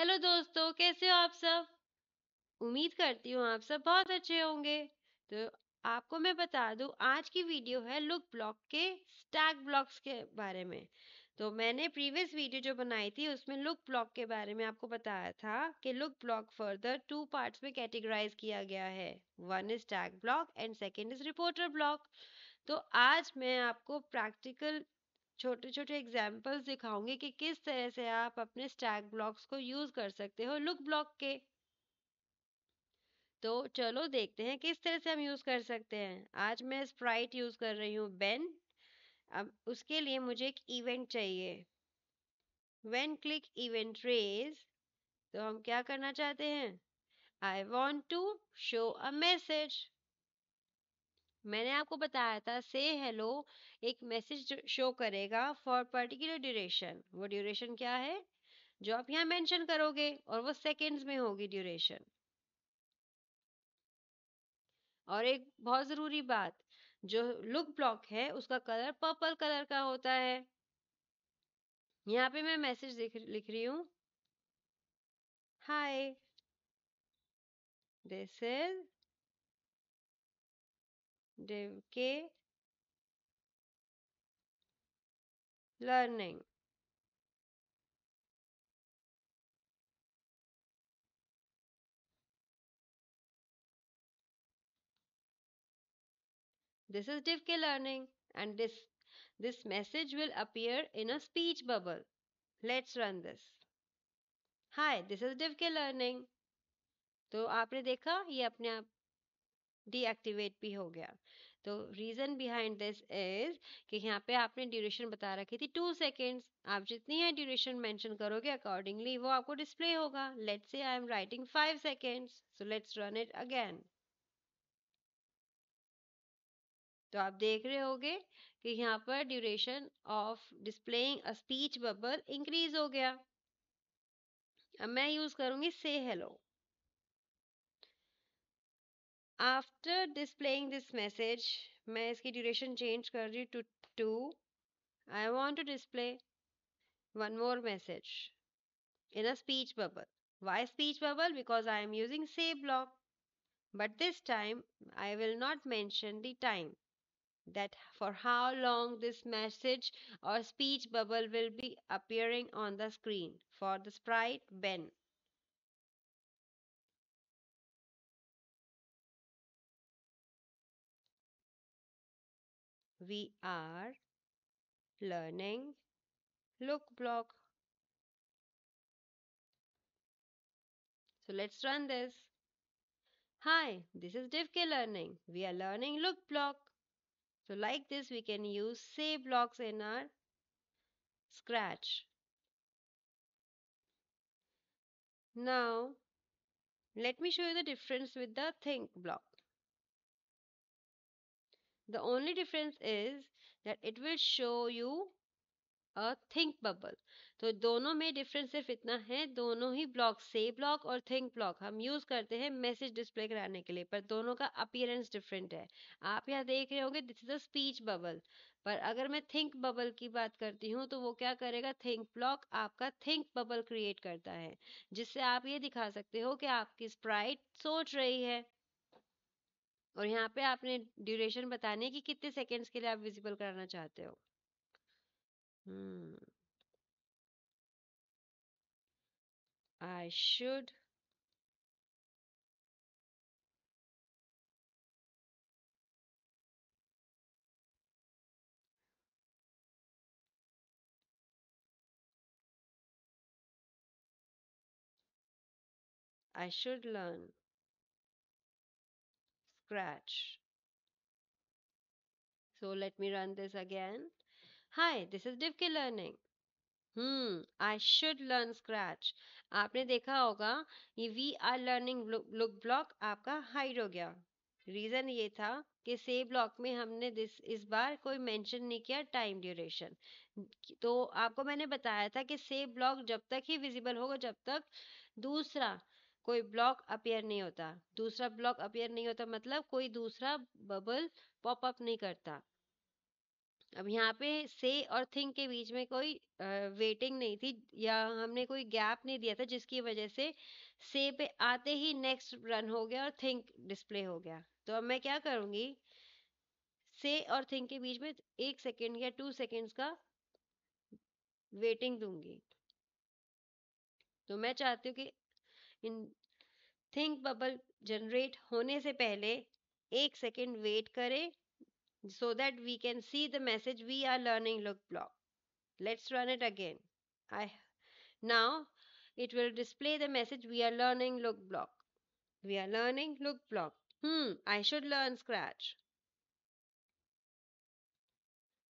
Hello दोस्तों, कैसे हो आप सब? उम्मीद करती हूँ आप सब बहुत अच्छे होंगे। तो आपको मैं बता दूँ, आज की वीडियो है लुक ब्लॉक के स्टैक ब्लॉक्स के बारे में। तो मैंने प्रीवियस वीडियो जो बनाई थी, उसमें लुक ब्लॉक के बारे में आपको बताया था कि look block further two parts में कैटेगराइज किया गया है। One is tag block and second is reporter block. तो आज मैं आपको प्रैक्टिकल छोटे छोटे एग्जाम्पल्स दिखाऊँगी कि किस तरह से आप अपने स्टैक ब्लॉक्स को यूज़ कर सकते हो लुक ब्लॉक के। तो चलो देखते हैं किस तरह से हम यूज़ कर सकते हैं। आज मैं स्प्राइट यूज़ कर रही हूँ बेन अब उसके लिए मुझे एक इवेंट चाहिए। वेन क्लिक इवेंट रेज तो हम क्या करना चाहते हैं? I want to show a message मैंने आपको बताया था, से हेलो एक मैसेज शो करेगा फॉर पर्टिकुलर ड्यूरेशन। वो ड्यूरेशन क्या है? जो आप यहाँ मेंशन करोगे और वो सेकंड्स में होगी ड्यूरेशन। और एक बहुत ज़रूरी बात, जो लुक ब्लॉक है, उसका कलर पर्पल कलर का होता है। यहाँ पे मैं मैसेज लिख रही हूँ। Hi, this is k learning this is div k learning and this this message will appear in a speech bubble let's run this hi this is div k learning तो आपने देखा ये अपने आप डीएक्टिवेट भी हो गया तो रीजन बिहाइंड दिस इज़ कि यहाँ पे आपने ड्यूरेशन बता रखी थी टू सेकेंड्स आप जितनी है ड्यूरेशन मेंशन करोगे अकॉर्डिंगली वो आपको डिस्प्ले होगा। Let's say I am writing five seconds so let's run it again तो आप देख रहे होगे कि यहाँ पर duration of displaying a speech bubble increase हो गया। अब मैं यूज़ करूँगी say hello after displaying this message मैं इसकी ड्यूरेशन चेंज कर रही to to I want to display one more message in a speech bubble. Why speech bubble? Because I am using say block. But this time I will not mention the time that for how long this message or speech bubble will be appearing on the screen for the sprite Ben. We are learning look block. So let's run this. Hi, this is DivK Learning. We are learning look block. So like this, we can use say blocks in our Scratch. Now, let me show you the difference with the think block. The only difference is that it will show you a think bubble. तो दोनों में difference सिर्फ़ इतना है, दोनों ही block से block और थिंक ब्लॉक हम यूज़ करते हैं मैसेज डिस्प्ले कराने के लिए, पर दोनों का अपीयरेंस डिफरेंट है। आप यहाँ देख रहे होंगे this is a speech bubble पर अगर मैं थिंक बबल की बात करती हूँ तो वो क्या करेगा? थिंक ब्लॉक आपका थिंक बबल क्रिएट करता है, जिससे आप ये दिखा सकते हो कि आपकी स्प्राइट सोच रही है। और यहाँ पे आपने ड्यूरेशन बताने की कितने सेकेंड्स के लिए आप विजिबल कराना चाहते हो hmm. I should I should learn scratch. So let me run this again. Hi, this is Divke Learning. Hmm I should learn Scratch आपने देखा होगा ये we are learning look block आपका हाइड हो गया रीजन ये था कि से ब्लॉक में हमने दिस इस बार कोई मेंशन नहीं किया टाइम ड्यूरेशन तो आपको मैंने बताया था कि से ब्लॉक जब तक ही विजिबल होगा जब तक दूसरा कोई ब्लॉक अपियर नहीं होता। दूसरा ब्लॉक अपियर नहीं होता मतलब कोई दूसरा बबल पॉप अप नहीं करता। अब यहाँ पे से और थिंक के बीच में कोई वेटिंग नहीं थी या हमने कोई गैप नहीं दिया था जिसकी वजह से से पे आते ही नेक्स्ट रन हो गया और थिंक डिस्प्ले हो गया। तो अब मैं क्या करूँगी? से और थिंक के बीच में एक सेकेंड या टू सेकेंड्स का वेटिंग दूँगी। तो मैं चाहती हूँ कि इन थिंक बबल जनरेट होने से पहले एक सेकेंड वेट करें so that we can see the message we are learning look block let's run it again I now it will display the message we are learning look block we are learning look block hmm I should learn Scratch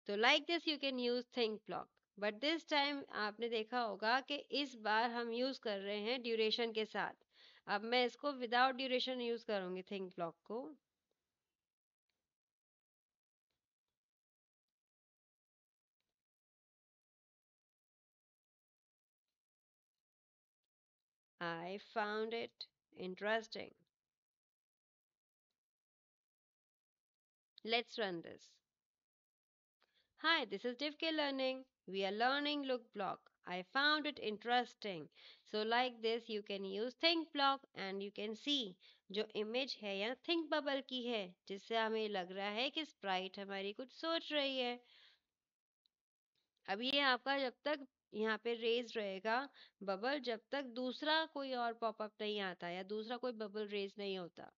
तो like this you can use think block but this time आपने देखा होगा कि इस बार हम use कर रहे हैं ड्यूरेशन के साथ। अब मैं इसको विदाउट ड्यूरेशन यूज़ करूँगी थिंक ब्लॉक को। I found it interesting let's run this hi this is डिफ के learning we are learning look block I found it interesting So, like this, you can use think block and you can see जो image है या think bubble की है, जिससे हमें लग रहा है कि sprite हमारी कुछ सोच रही है। अब ये आपका जब तक यहाँ पे रेज रहेगा बबल जब तक दूसरा कोई और पॉपअप नहीं आता या दूसरा कोई बबल रेज नहीं होता।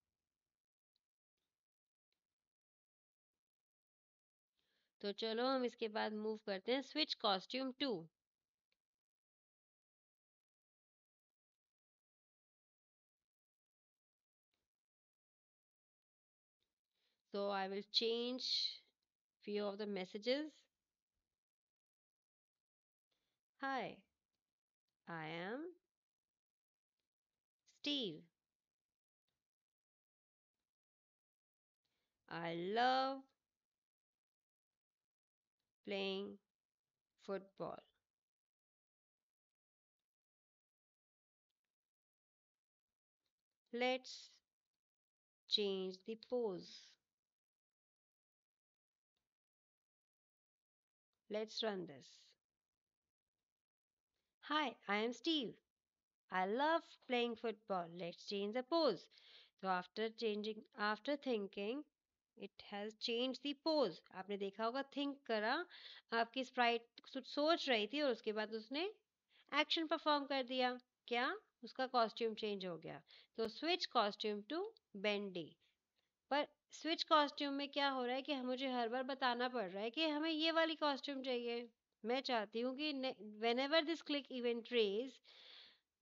तो चलो हम इसके बाद मूव करते हैं switch costume to So I will change few of the messages. Hi, I am Steve. I love playing football. Let's change the pose. Let's run this. Hi, I am Steve. I love playing football. Let's change the pose. So after changing, after thinking, it has changed the pose. आपने देखा होगा think करा आपकी sprite कुछ सोच रही थी और उसके बाद उसने action perform कर दिया क्या उसका costume change हो गया तो costume to bendy पर स्विच कॉस्ट्यूम में क्या हो रहा है कि मुझे हर बार बताना पड़ रहा है कि हमें ये वाली कॉस्ट्यूम चाहिए। मैं चाहती हूँ कि whenever this click event raise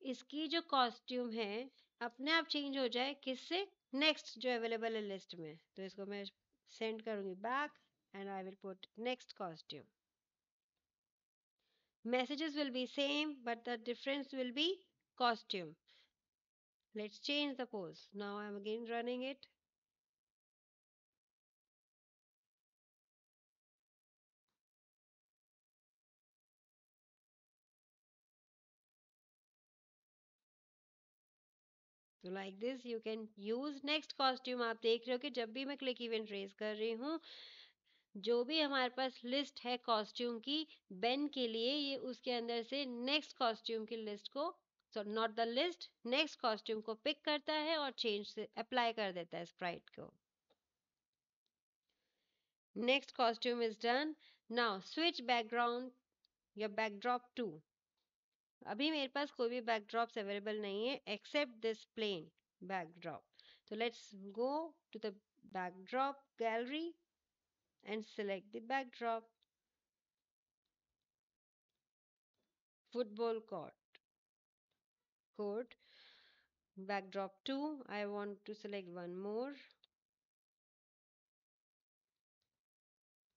इसकी जो कॉस्ट्यूम है, अपने आप चेंज हो जाए किससे? नेक्स्ट जो अवेलेबल है लिस्ट में। तो इसको मैं सेंड करूँगी back and I will put next costume messages will be same, but the difference will be costume. Let's change the pose. Now i'm again running it. तो like this you can use next costume आप देख रहे हो कि जब भी मैं click event raise कर रही हूँ, जो भी हमारे पास लिस्ट है कॉस्ट्यूम की बेन के लिए ये उसके अंदर से नेक्स्ट कॉस्ट्यूम की लिस्ट को so not the list next costume को पिक करता है और चेंज से अप्लाई कर देता है स्प्राइट को। Next costume is done now switch background या बैकड्रॉप टू अभी मेरे पास कोई भी बैकड्रॉप अवेलेबल नहीं है एक्सेप्ट दिस प्लेन बैकड्रॉप तो let's go to the backdrop gallery and select the backdrop football court court backdrop to I want to select one more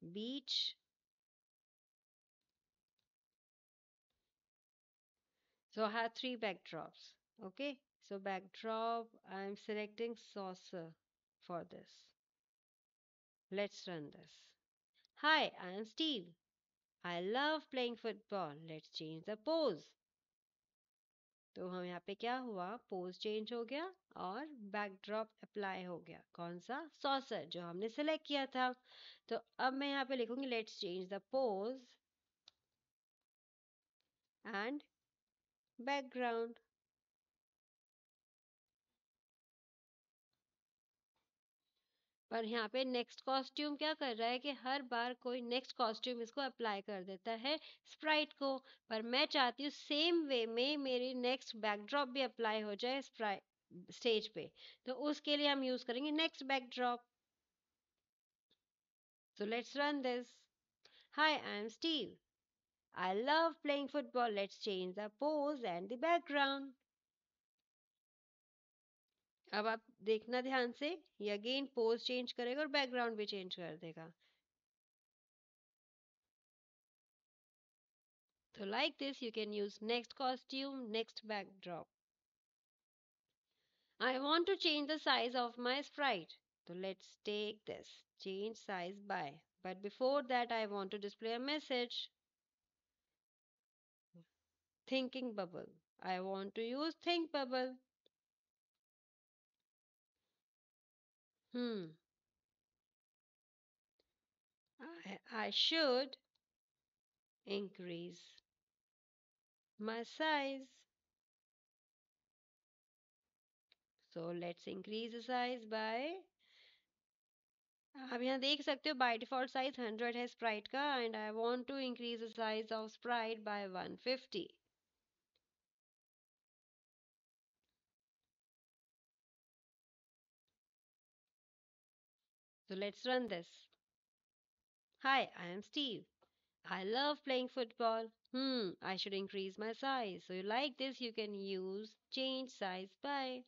beach So I have three backdrops. Okay. So backdrop, I'm selecting saucer for this. Let's run this. Hi, I am Steve. I love playing football. Let's change the pose. तो हम यहाँ पे क्या हुआ pose change हो गया और backdrop apply हो गया कौन सा सॉसर जो हमने सिलेक्ट किया था तो अब मैं यहाँ पे लिखूंगी let's change the pose and background पर यहाँ पे नेक्स्ट कॉस्ट्यूम क्या कर रहा है कि हर बार कोई नेक्स्ट कॉस्ट्यूम इसको अप्लाई कर देता है स्प्राइट को पर मैं चाहती हूँ सेम वे में मेरी नेक्स्ट बैकड्रॉप भी अप्लाई हो जाए स्प्राइट स्टेज पे तो उसके लिए हम यूज़ करेंगे next backdrop So let's run this. Hi, I am Steve. I love playing football. Let's change the pose and the background. अब आप देखना ध्यान से ये अगेन पोज चेंज करेगा और बैकग्राउंड भी चेंज कर देगा So like this, you can use next costume, next backdrop. I want to change the size of my sprite. So let's take this, change size by. But before that, I want to display a message. Thinking bubble. I want to use think bubble. Hmm. I, I should increase my size. So let's increase the size by आप यहाँ देख सकते हो by default size 100 है sprite का and I want to increase the size of Sprite by 150 So let's run this. Hi, I am Steve. I love playing football. Hmm, I should increase my size. So like this, you can use change size by.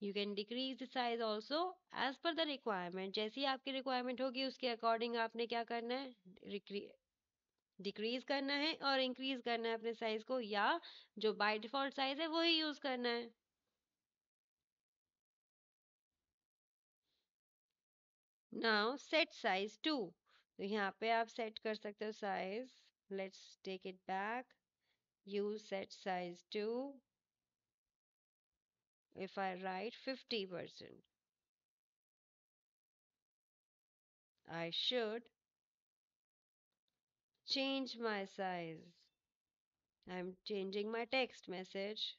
You can decrease the size also as per the requirement. जैसी आपकी requirement होगी उसके according आपने क्या करना है decrease करना है और इंक्रीज करना है अपने साइज़ को या जो बाय डिफ़ॉल्ट साइज़ है वही यूज़ करना है नाउ सेट साइज टू तो यहाँ पे आप सेट कर सकते हो size let's take it back use set size to if I write 50%. I should change my size. I'm changing my text message.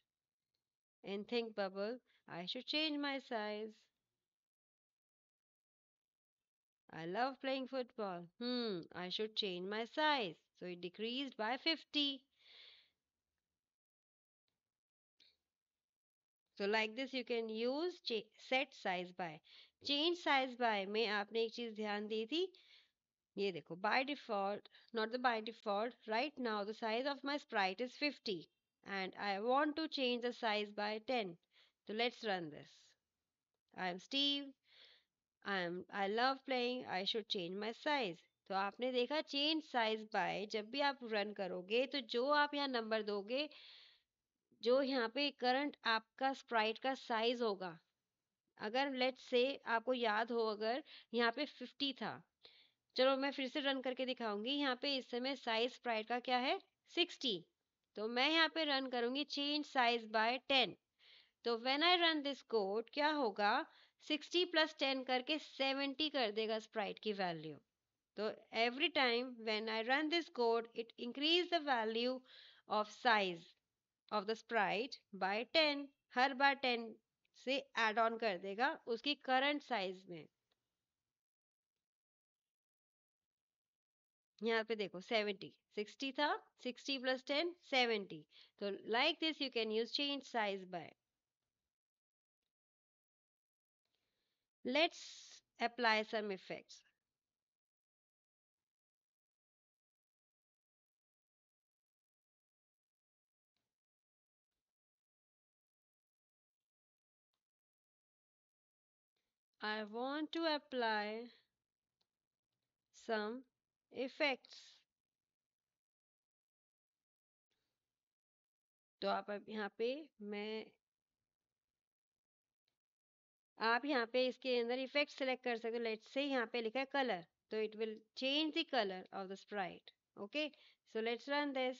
In Think Bubble, I should change my size. I love playing football. Hmm, I should change my size. So it decreased by 50. So like this you can use set size by. Change size by में आपने एक चीज ध्यान दी थी ये देखो by default not the by default right now the size of my sprite is 50 and I want to change the size by 10 so let's run this I am Steve I am I love playing, I should change my size. तो आपने देखा change size bye जब भी आप run करोगे तो जो आप यहाँ नंबर दोगे, जो यहाँ पे करंट आपका स्प्राइट का साइज़ होगा, अगर लेट से आपको याद हो अगर, यहाँ पे 50 था। चलो मैं फिर से रन करके दिखाऊँगी, यहाँ पे इस समय साइज़ स्प्राइट का क्या है? 60 तो मैं यहाँ पे रन करूँगी चेंज साइज़ बाय 10 तो when I run this code क्या होगा? 60 प्लस 10 करके 70 कर देगा स्प्राइट की वैल्यू। तो every time when I run this code it increase the value of size of the sprite by 10 हर बार 10 से एड ऑन कर देगा उसकी करंट साइज़ में। यहाँ पे देखो 70 60 था 60 प्लस 10 70 तो like this you can use change size by Let's apply some effects I want to apply some effects. तो आप अब यहाँ पे मैं आप यहाँ पे इसके अंदर इफ़ेक्ट सेलेक्ट कर सकते हो। लेट से यहाँ पे लिखा है कलर तो it will change the colour of the sprite okay so let's run this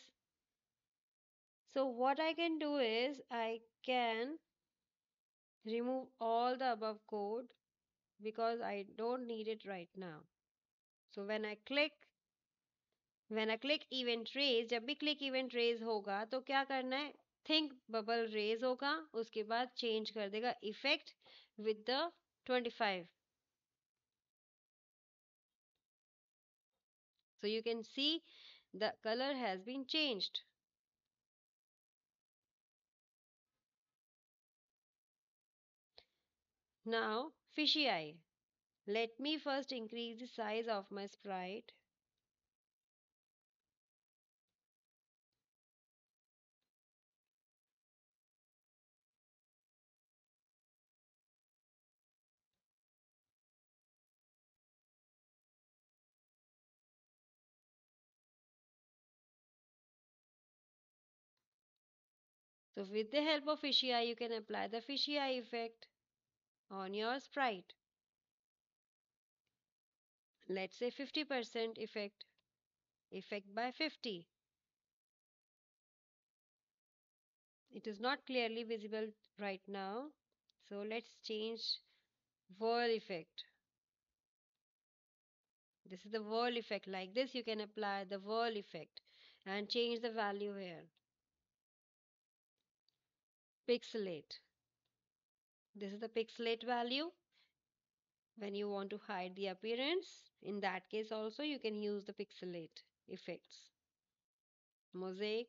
so what I can do is I can remove all the above code because I don't need it right now so when I click when I click event raise जब भी click event raise होगा तो क्या करना है? Think bubble raise होगा, उसके बाद चेंज कर देगा effect with the 25 so you can see the color has been changed. Now fishy eye. Let me first increase the size of my sprite So with the help of fishy eye, you can apply the fishy eye effect on your sprite. Let's say 50% effect, effect by 50. It is not clearly visible right now. So let's change whirl effect. This is the whirl effect. Like this, you can apply the whirl effect and change the value here pixelate. This is the pixelate value. When you want to hide the appearance, in that case also you can use the pixelate effects. Mosaic.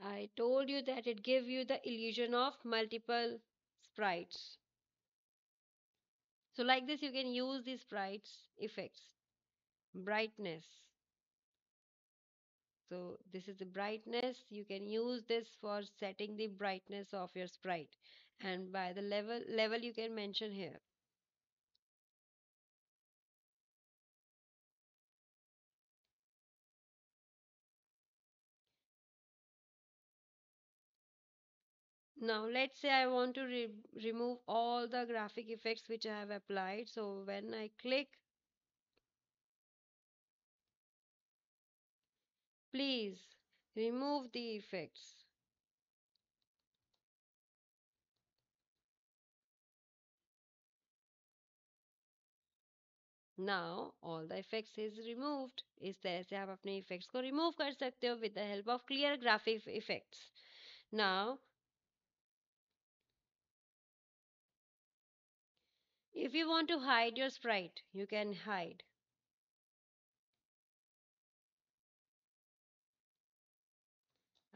I told you that it gives you the illusion of multiple sprites. So like this you can use the sprites effects. Brightness. So this is the brightness. You can use this for setting the brightness of your sprite. And by the level, level you can mention here. Now let's say I want to re remove all the graphic effects which I have applied. So when I click, please remove the effects. Now all the effects is removed. इस तरह से आप अपने effects को remove कर सकते हो with the help of clear graphic effects. Now if you want to hide your sprite, you can hide.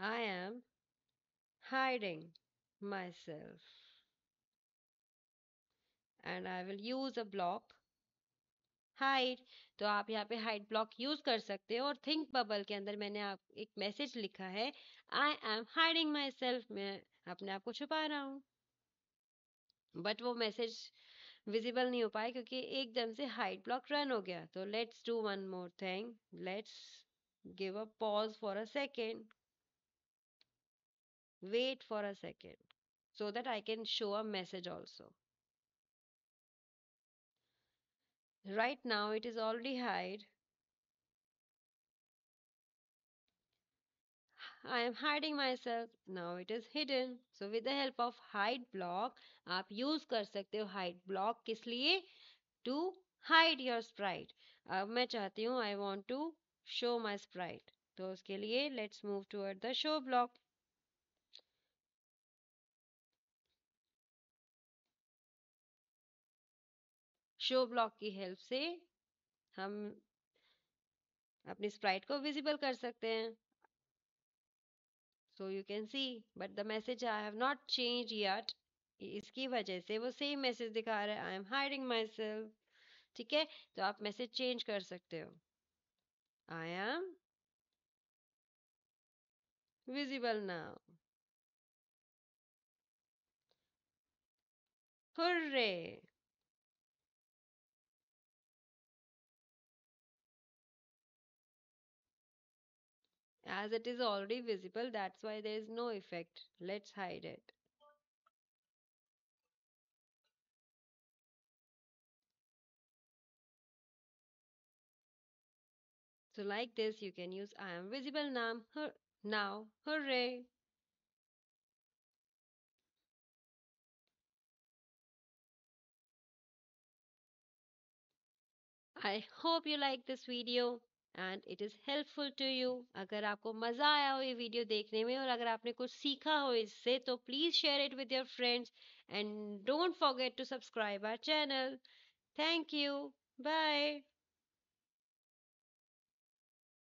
I am hiding myself. And I will use a block. Hide तो आप यहाँ पे hide block use कर सकते हो और think bubble के अंदर मैंने आप, एक मैसेज लिखा है I am hiding myself मैं अपने आप को छुपा रहा हूँ। बट वो मैसेज विजिबल नहीं हो पाया क्योंकि एकदम से हाइड ब्लॉक रन हो गया। तो let's do one more thing let's give a pause for a second wait for a second so that I can show a message also. Right now it is already hide. I am hiding myself. Now it is hidden. So with the help of hide block, आप use कर सकते हो hide block किस लिए? To hide your sprite. अब मैं चाहती हूँ I want to show my sprite. तो उसके लिए let's move toward the show block. Show block की हेल्प से हम अपनी स्प्राइट को विजिबल कर सकते हैं। So you can see but the message I have not change yet इसकी वजह से वो सेम मैसेज दिखा रहा है। I am hiding myself ठीक है? तो आप मैसेज चेंज कर सकते हो। I am visible now hooray! As it is already visible, that's why there is no effect. Let's hide it. So like this, you can use I am visible now. Now, hooray! I hope you like this video and it is helpful to you. अगर आपको मज़ा आया हो ये video देखने में और अगर आपने कुछ सीखा हो इससे तो please share it with your friends and don't forget to subscribe our channel. Thank you. Bye.